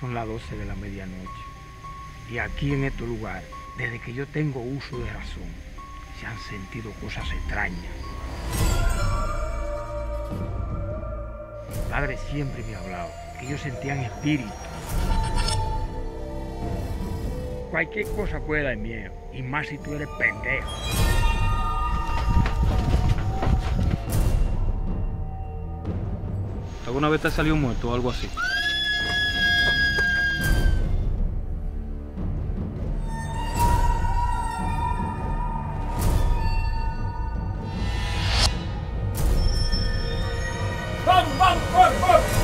son las 12 de la medianoche. Y aquí en este lugar, desde que yo tengo uso de razón, se han sentido cosas extrañas. Mi padre siempre me ha hablado que ellos sentían espíritus. Cualquier cosa puede dar miedo, y más si tú eres pendejo. ¿Alguna vez te ha salido muerto o algo así? bang, bang, bang.